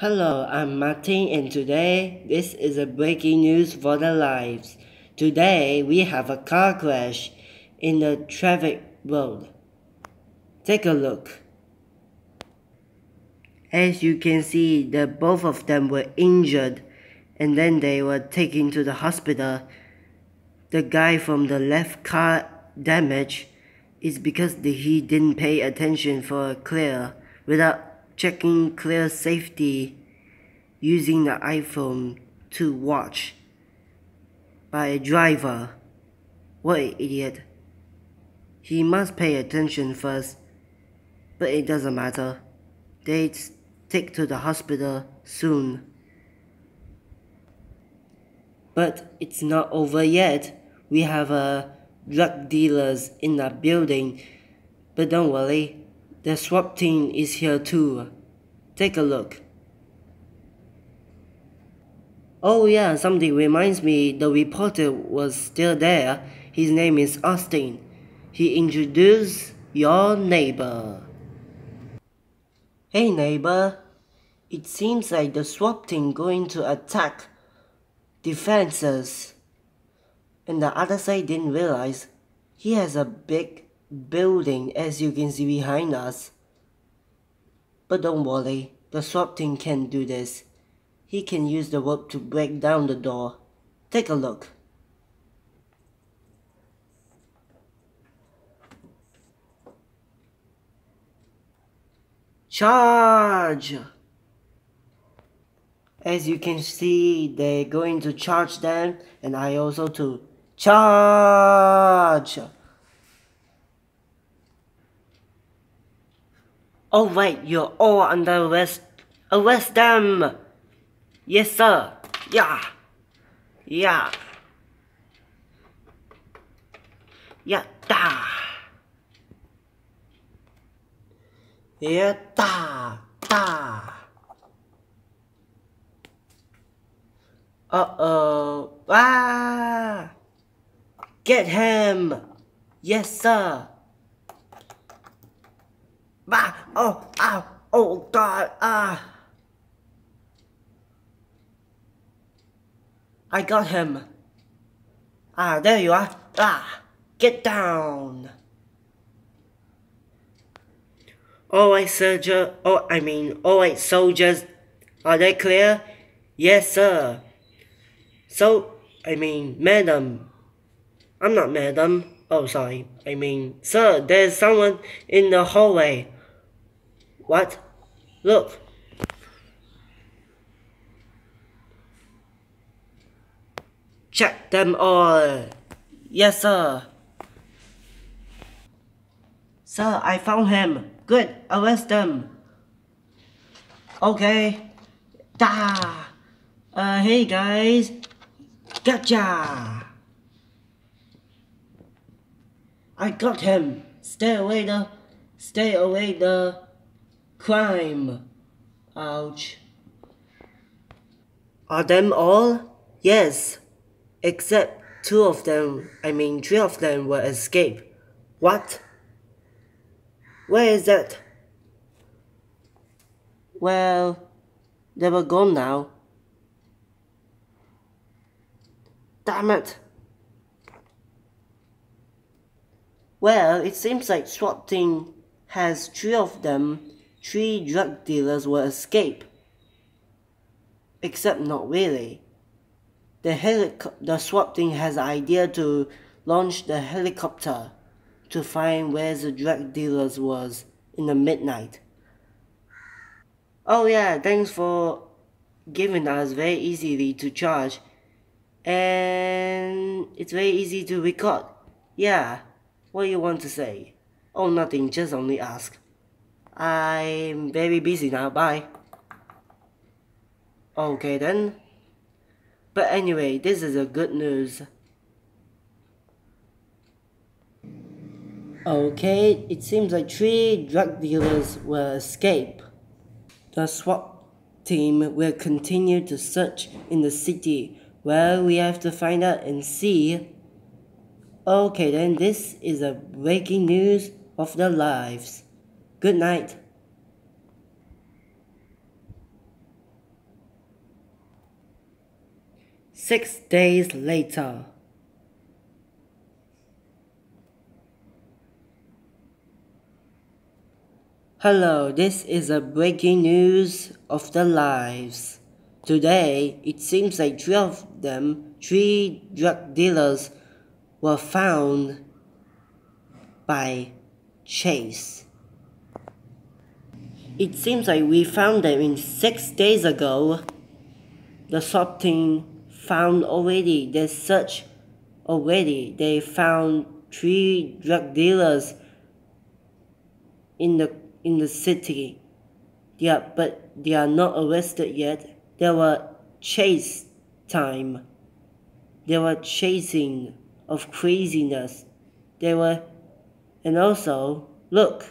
Hello, I'm Martin and today this is a breaking news for the lives. Today we have a car crash in the traffic road. Take a look. As you can see, the both of them were injured and then they were taken to the hospital. The guy from the left car damage is because he didn't pay attention for a clear without checking clear safety using the iPhone to watch by a driver. What an idiot. He must pay attention first, but it doesn't matter. They take to the hospital soon. But it's not over yet. We have uh, drug dealers in the building. But don't worry, the SWAT team is here too. Take a look. Oh yeah, something reminds me the reporter was still there. His name is Austin. He introduced your neighbor. Hey neighbor, it seems like the SWAT team going to attack defenses. And the other side didn't realize he has a big building as you can see behind us. But don't worry, the SWAT team can do this. He can use the rope to break down the door. Take a look. Charge! As you can see, they're going to charge them, and I also to charge! All right, you're all under arrest. Arrest them! Yes, sir. Yeah. Yeah. Yeah, da. Yeah, da. Da. Uh-oh. Ah! Get him! Yes, sir. Ah! Oh! Ow! Oh, God! Ah! I got him. Ah, there you are. Ah! Get down! Alright, soldier. Oh, I mean, alright, soldiers. Are they clear? Yes, sir. So, I mean, madam. I'm not madam. Oh, sorry. I mean, sir, there's someone in the hallway. What? Look. Check them all. Yes, sir. Sir, I found him. Good, arrest them. Okay. Da. Uh, hey guys. Gotcha! I got him! Stay away the... Stay away the... Crime! Ouch. Are them all? Yes. Except two of them, I mean three of them were escaped. What? Where is that? Well, they were gone now. Damn it! Well, it seems like SWAT team has three of them, three drug dealers will escape. Except not really. The, helic the SWAT team has idea to launch the helicopter to find where the drug dealers was in the midnight. Oh yeah, thanks for giving us very easily to charge and it's very easy to record. Yeah, what you want to say? Oh, nothing, just only ask. I'm very busy now, bye. Okay then. But anyway, this is a good news. Okay, it seems like three drug dealers will escape. The SWAT team will continue to search in the city well, we have to find out and see. Okay, then this is a breaking news of their lives. Good night. Six days later. Hello, this is a breaking news of the lives. Today, it seems like three of them, three drug dealers, were found by Chase. It seems like we found them in six days ago. The SWAT team found already, they searched already. They found three drug dealers in the in the city. Yeah, but they are not arrested yet. There were chase time. They were chasing of craziness. They were, and also, look,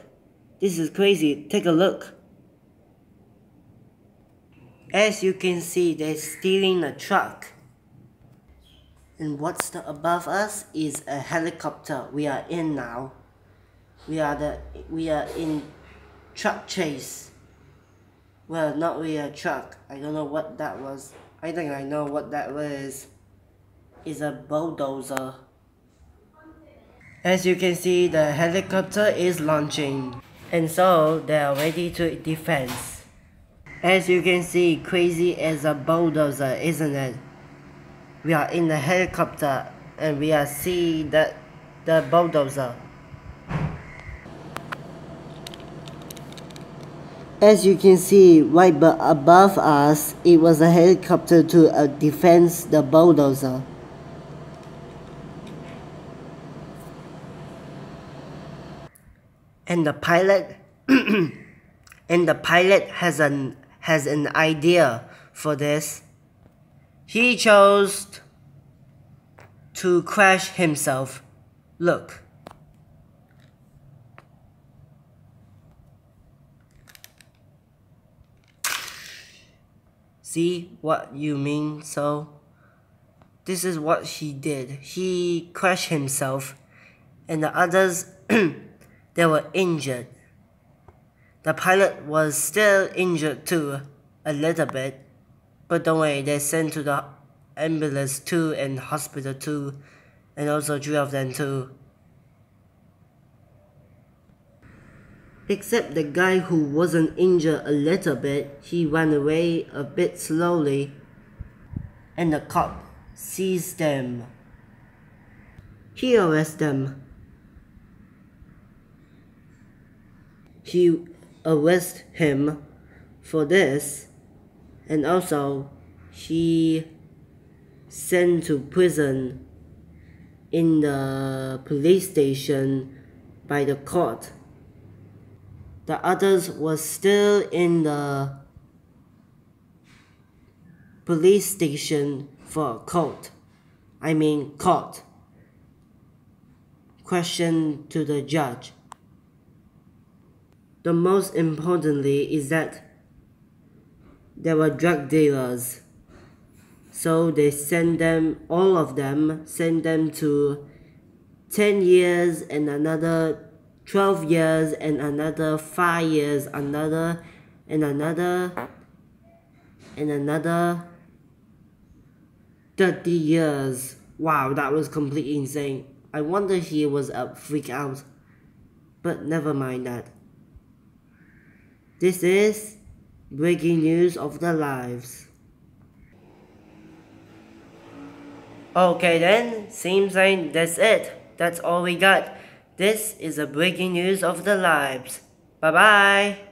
this is crazy. Take a look. As you can see, they're stealing a truck. And what's above us is a helicopter we are in now. We are the we are in truck chase. Well, not really a truck. I don't know what that was. I think I know what that was. It's a bulldozer. As you can see, the helicopter is launching. And so, they are ready to defense. As you can see, crazy as a bulldozer, isn't it? We are in the helicopter and we are seeing the, the bulldozer. As you can see right above us, it was a helicopter to uh, defense the bulldozer. And the pilot and the pilot has an has an idea for this. He chose to crash himself. Look. See what you mean? So, this is what he did. He crashed himself, and the others, they were injured. The pilot was still injured too, a little bit, but don't worry, they sent to the ambulance too and hospital too, and also three of them too. Except the guy who wasn't injured a little bit, he ran away a bit slowly, and the cop sees them. He arrests them. He arrests him for this, and also he sent to prison in the police station by the court the others was still in the police station for a court. I mean court. Question to the judge. The most importantly is that there were drug dealers. So they send them, all of them, send them to 10 years and another 12 years and another 5 years, another and another and another 30 years. Wow, that was completely insane. I wonder he was a freak out. But never mind that. This is breaking news of the lives. Okay then, seems like that's it. That's all we got. This is a breaking news of the lives. Bye bye.